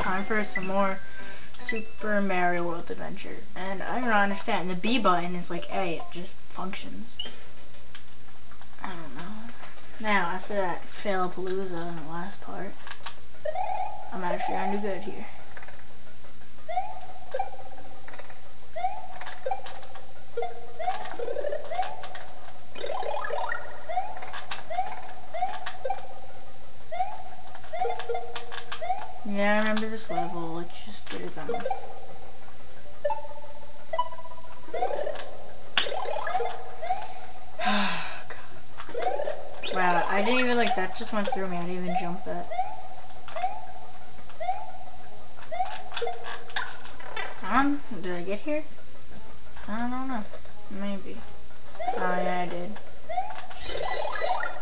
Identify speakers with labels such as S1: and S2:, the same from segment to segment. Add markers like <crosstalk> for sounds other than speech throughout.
S1: Time for some more Super Mario World Adventure. And I don't understand. The B button is like A, it just functions. I don't know. Now, after that Failapalooza in the last part, I'm actually gonna do good here. I remember this level. Let's just get it <sighs> wow, I didn't even like that. Just went through me. I didn't even jump that. Um, did I get here? I don't know. Maybe. Oh yeah, I did.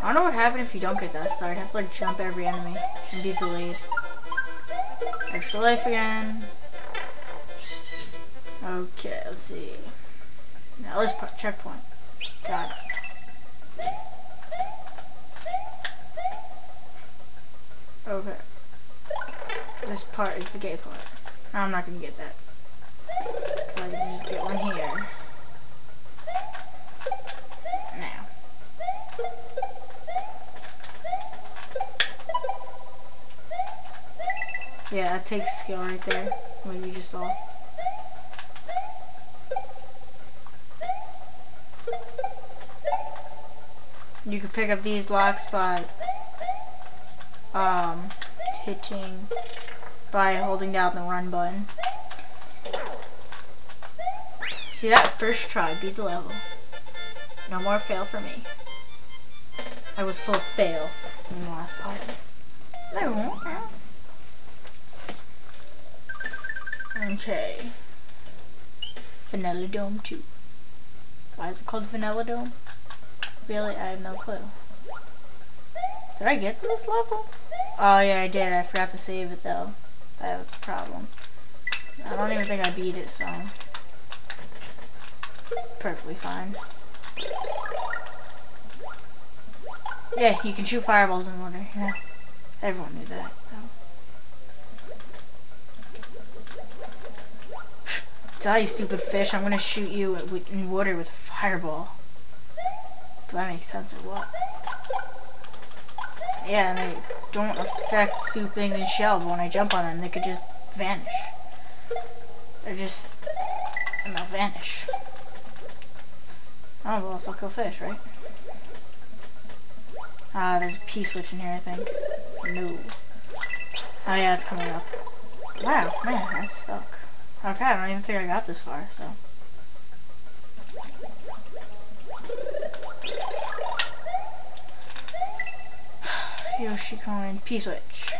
S1: I don't know what happened if you don't get that star. You have to like jump every enemy and be delayed. Extra life again. Okay, let's see. Now let's put checkpoint. Got it. Okay. This part is the gay part. I'm not gonna get that. I can just get one here. That takes skill right there, what you just saw. You can pick up these blocks by um, hitching, by holding down the run button. See that? First try, beat the level. No more fail for me. I was full of fail in the last part. No. Okay. Vanilla Dome 2. Why is it called Vanilla Dome? Really, I have no clue. Did I get to this level? Oh yeah, I did. I forgot to save it though. That was a problem. I don't even think I beat it, so... Perfectly fine. Yeah, you can shoot fireballs in water. Yeah. Everyone knew that. Die, stupid fish. I'm gonna shoot you in water with a fireball. Do I make sense or what? Yeah, and they don't affect stupid and shell, but when I jump on them, they could just vanish. They're just... and they'll vanish. Oh, well, also kill fish, right? Ah, there's a P-switch in here, I think. No. Oh yeah, it's coming up. Wow, man, that's stuck. Okay, I don't even think I got this far, so. <sighs> Yoshi coin, P-switch.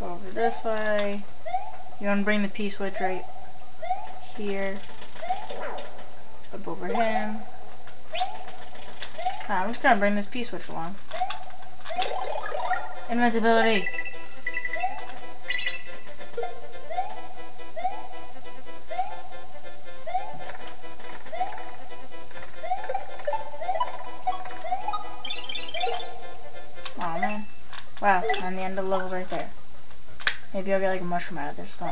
S1: Go over this way. You want to bring the P-switch right here. Up over him. I'm just gonna bring this P-switch along. Invincibility! Wow, and the end of the level's right there. Maybe I'll get like a mushroom out of this or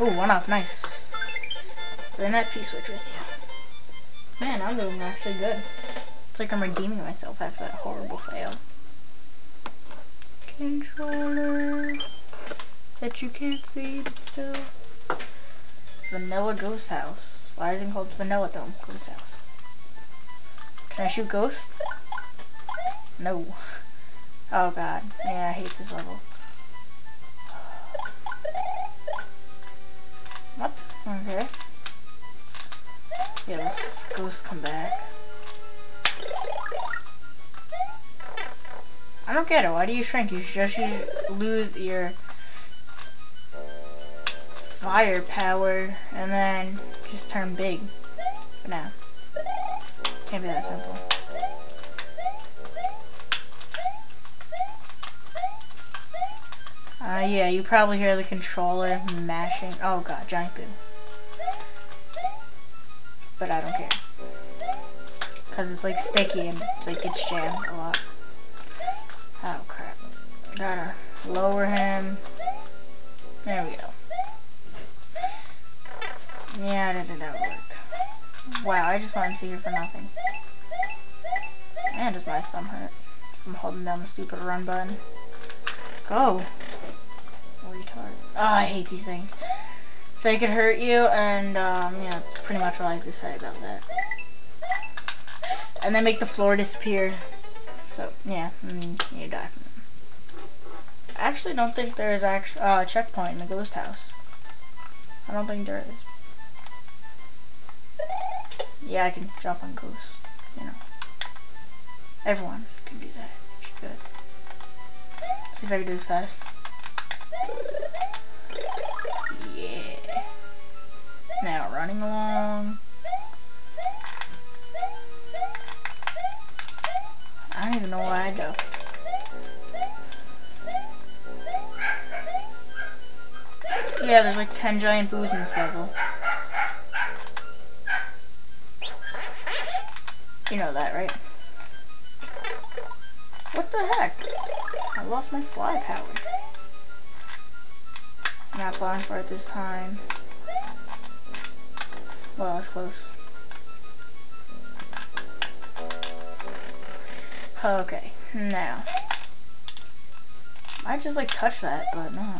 S1: Ooh, one off, nice. Bring that P-switch with you. Man, I'm doing actually good. It's like I'm redeeming myself after that horrible fail. Controller that you can't see, but still. Vanilla Ghost House. Why isn't it called Vanilla Dome Ghost House? Can I shoot ghosts? No. Oh god. Yeah, I hate this level. What? Okay. Yeah, let's ghosts come back. I don't get it. Why do you shrink? You just lose your fire power and then just turn big. But now. Can't be that simple. Uh, yeah, you probably hear the controller mashing. Oh god, giant boo. But I don't care. Because it's like sticky and it's like it's jammed a lot. Oh crap. Gotta lower him. There we go. Yeah, that did not work. Wow, I just wanted to here for nothing. And does my thumb hurt from holding down the stupid run button. Go! Oh, I hate these things. So they could hurt you, and um, yeah, that's pretty much all I have to say about that. And they make the floor disappear. So, yeah, you die from them. I actually don't think there is a uh, checkpoint in the ghost house. I don't think there is. Yeah, I can jump on ghosts, you know. Everyone can do that. Good. See if I can do this fast. Yeah. Now running along. I don't even know where I go. Yeah, there's like 10 giant boos in this level. You know that, right? What the heck? I lost my fly power. Not flying for it this time. Well, that's close. Okay, now. I just like touch that, but no.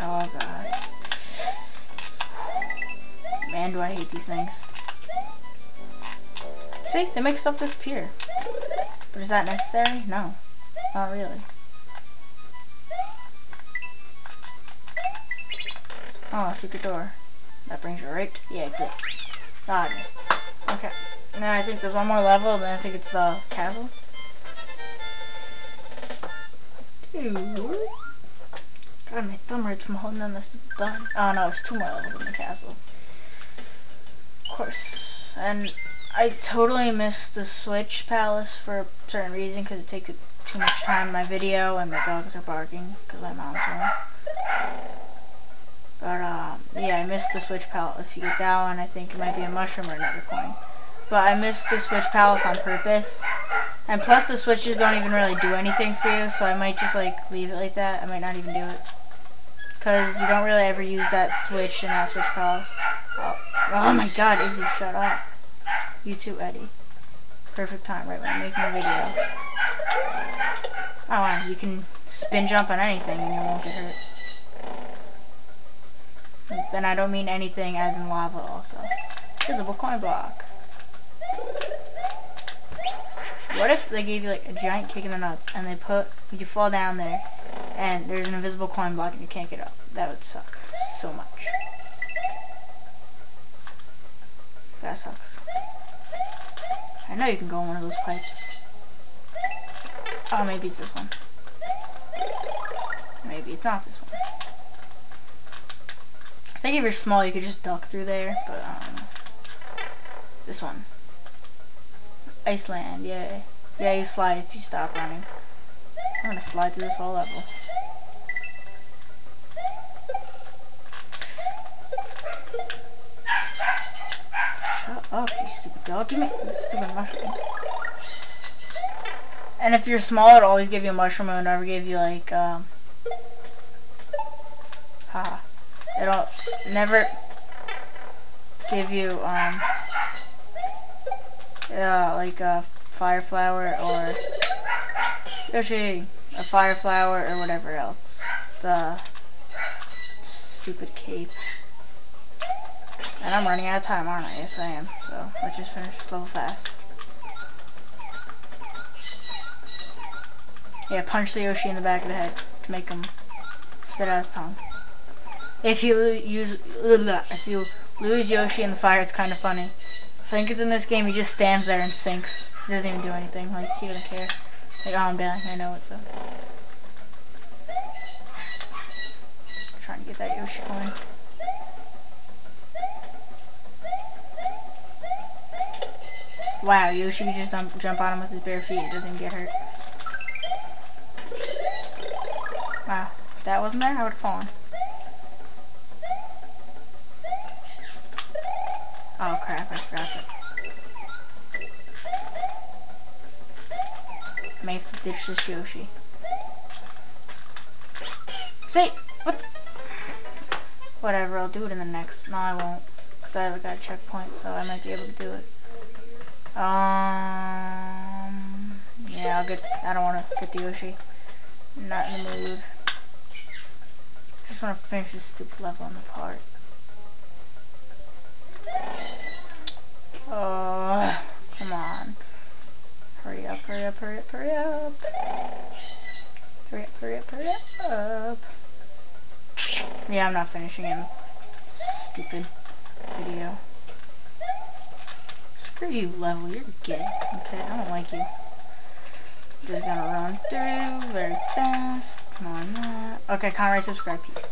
S1: Oh god. Man, do I hate these things. See, they make stuff disappear. But is that necessary? No. Not really. Oh, secret door. That brings you right to the exit. Ah, I. Okay. Now I think there's one more level, then I think it's the castle. Dude. God, my thumb hurts from holding on this button. Oh no, there's two more levels in the castle. Of course. And I totally missed the Switch Palace for a certain reason, because it takes too much time in my video, and my dogs are barking, because my mom's home. But, um, yeah, I missed the Switch Palace. If you get that one, I think it might be a mushroom or another coin. But I missed the Switch Palace on purpose. And plus, the Switches don't even really do anything for you, so I might just, like, leave it like that. I might not even do it. Because you don't really ever use that Switch in that Switch Palace. Oh, oh my god, Izzy, shut up. You too, Eddie. Perfect time, right when I'm making a video. Oh, you can spin jump on anything and you won't get hurt. And I don't mean anything as in lava also. Visible coin block. What if they gave you like a giant kick in the nuts and they put, you fall down there and there's an invisible coin block and you can't get up? That would suck know you can go in one of those pipes. Oh, maybe it's this one. Maybe it's not this one. I think if you're small, you could just duck through there, but know. This one. Iceland, yeah. Yeah, you slide if you stop running. I'm gonna slide through this whole level. Up, you stupid dog. Give me this stupid mushroom. And if you're small, it'll always give you a mushroom. It will never give you, like, um... Ha. It'll never give you, um, uh, like a fire flower or Yoshi, a fire flower or whatever else. The stupid cape. I'm running out of time, aren't I? Yes, I am. So, let's just finish this level fast. Yeah, punch the Yoshi in the back of the head to make him spit out his tongue. If you use, if you lose Yoshi in the fire, it's kind of funny. I think it's in this game, he just stands there and sinks. He doesn't even do anything. Like he doesn't care. Like oh, I'm bailing. I know what's up. Trying to get that Yoshi coin. Wow, Yoshi can just jump, jump on him with his bare feet. It doesn't get hurt. Wow, if that wasn't there, I would have fallen. Oh crap, I forgot that. I may have to ditch this Yoshi. See? What? Whatever, I'll do it in the next. No, I won't. Because I haven't got a checkpoint, so I might be able to do it. Um, yeah, I'll get, I don't want to get the Yoshi. I'm not in the mood. Just want to finish this stupid level on the part. Oh, come on. Hurry up, hurry up, hurry up, hurry up. Hurry up, hurry up, hurry up. Yeah, I'm not finishing him. Stupid video. Screw you, level. You're gay. Okay, I don't like you. Just gonna run through very fast. Come on, that. Okay, Conrad, subscribe, peace.